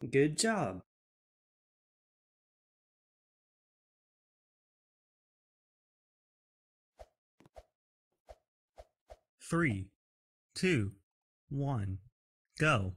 Good job. Three, two, one, go.